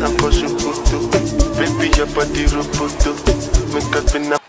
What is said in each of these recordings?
Am for shokoto. Baby, your body roboto. Make up in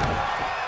a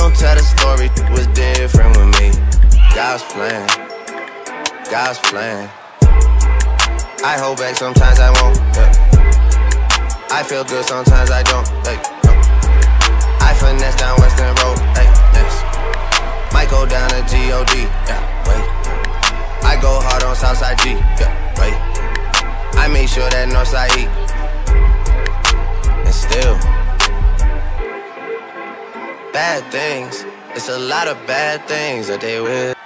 Gon' tell the story was different with me. God's plan, God's plan. I hold back sometimes I won't. Yeah. I feel good sometimes I don't. Hey, no. I finesse down Western Road. Hey, yes. Might go down to God. Yeah, wait. I go hard on Southside G. Yeah, wait. I make sure that Northside E. And still bad things. It's a lot of bad things that they will.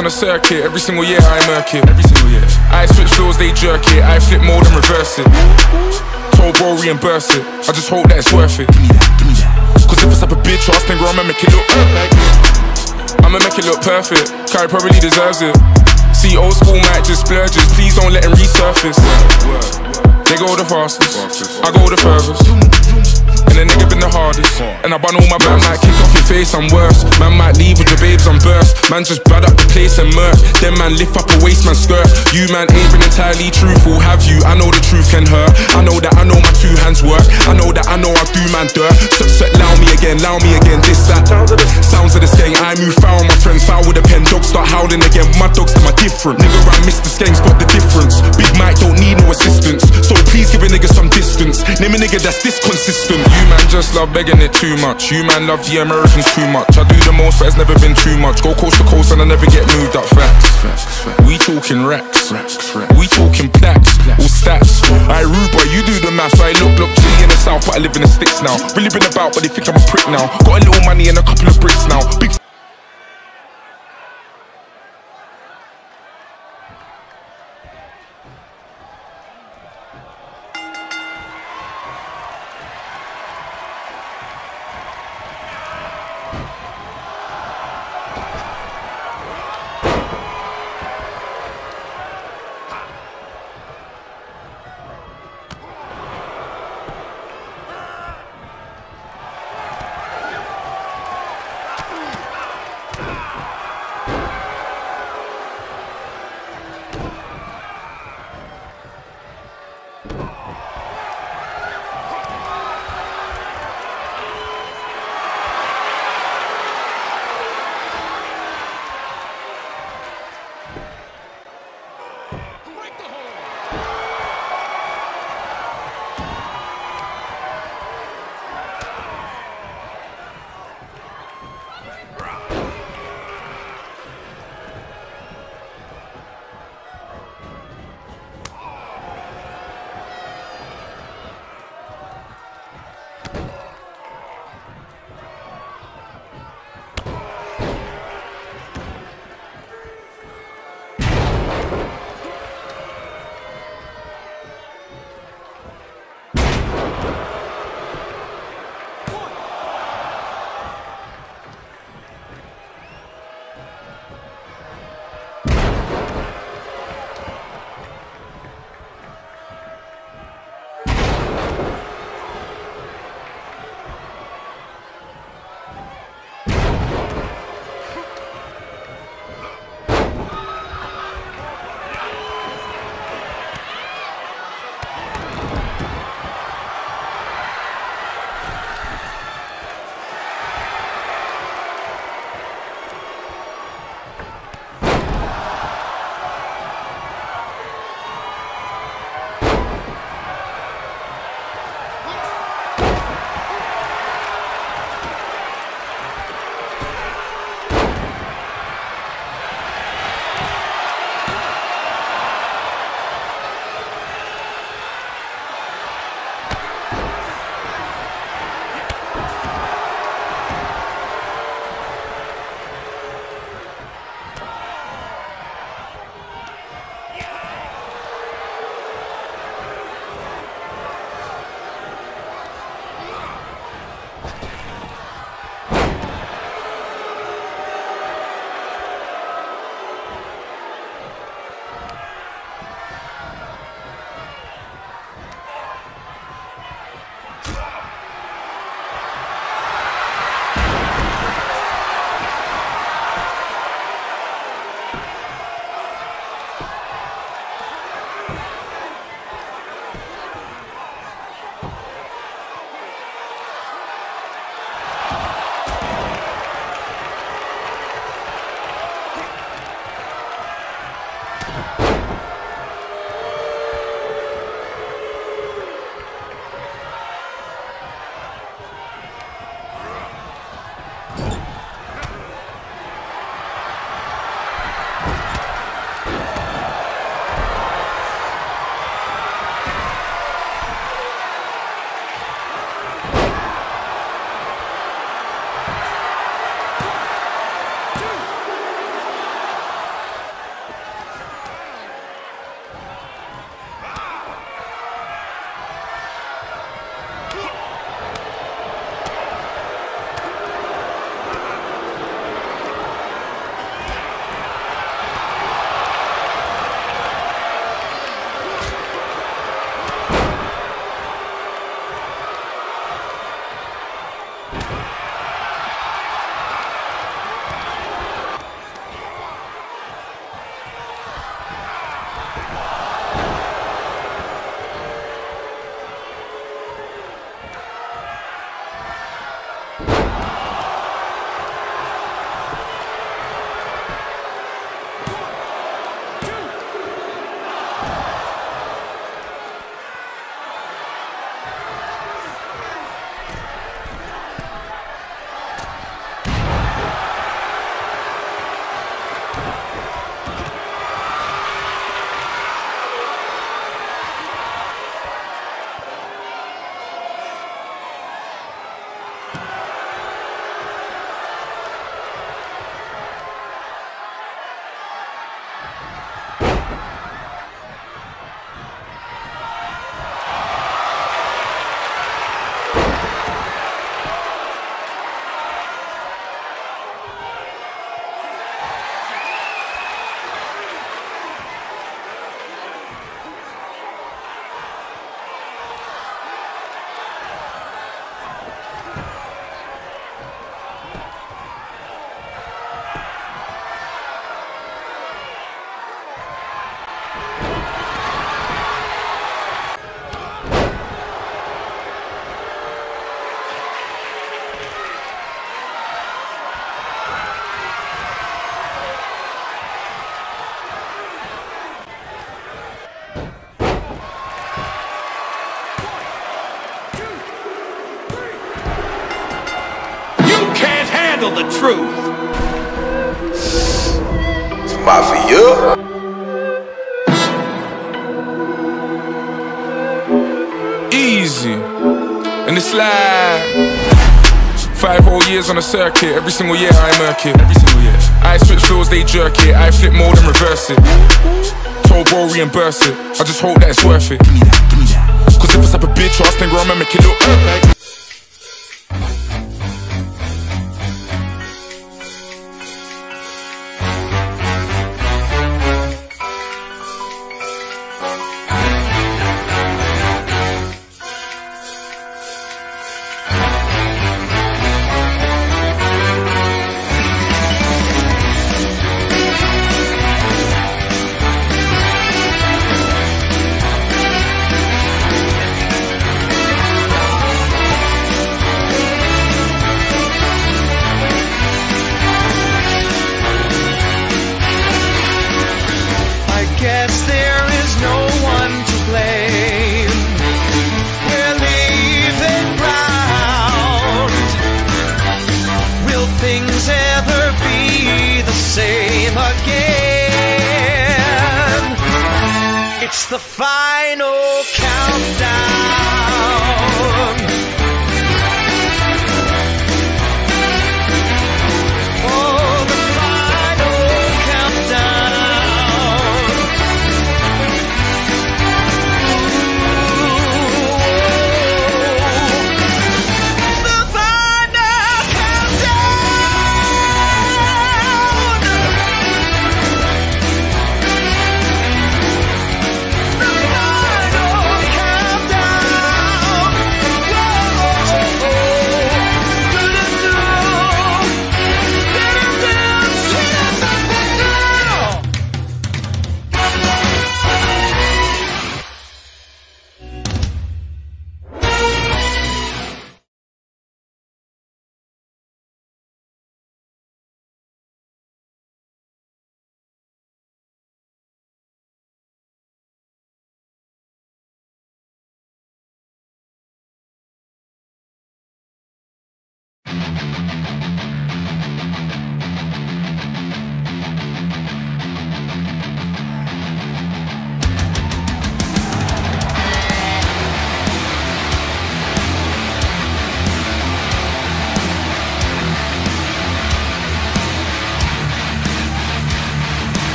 On the circuit. Every single year I murk it. Every single year. I switch floors, they jerk it. I flip mode and reverse it. Told bro reimburse it. I just hope that it's worth it. Cause if it's up a bitch, I'll sting I'ma make it look I'ma make it look perfect. Kai probably deserves it. See old school Mac just splurges. Please don't let him resurface. They go the fastest. I go the furthest. And the nigga been the hardest. And I bun all my man might kick off your face, I'm worse. Man might leave with your babes, I'm burst. Man just bad up the place and murk. Then man lift up a waist, man skirt. You man ain't been entirely truthful, have you? I know the truth can hurt. I know that I know my two hands work. I know that I know I do man dirt. So, so, allow me again, allow me again. This, that. Sounds of the skeng. I move foul, my friends foul with a pen. Dogs start howling again. My dogs, them are different. Nigga, I miss the skeng, spot the difference. Big Mike don't need no assistance. So please give a nigga some distance. Name a nigga that's this consistent. You man just love begging it too much. You man love the Americans too much. I do the most, but it's never been too much. Go coast to coast and I never get moved up facts. We talking racks. We talking plaques. All stats. I boy, you do the maths. I look, look, chilly in the south, but I live in the sticks now. Really been about, but they think I'm a prick now. Got a little money and a couple of bricks now. Big truth. It's Mafia. Easy. And it's like five whole years on the circuit. Every single year I murk it. Every single year. I switch floors, they jerk it. I flip mode and reverse it. Told bro reimburse it. I just hope that it's worth it. Give me that, give me that. Cause if it's up a bitch, I'll stand around and make it look It's the final countdown.